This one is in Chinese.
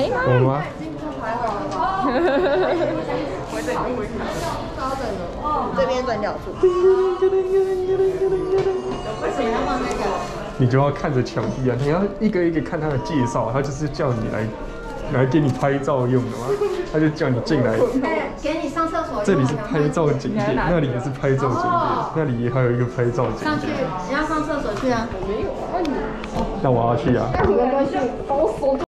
哎，我吗？我已经排好了。这边转角处。你就要看着墙壁啊，你要一个一个看他的介绍，他就是叫你来，来给你拍照用的吗？他就叫你进来，给你上厕所。这里是拍照景点，那里也是拍照景点，那里也还有一个拍照景点。上去，你要上厕所去啊？我没有啊，你。那我要去啊。没关系，我。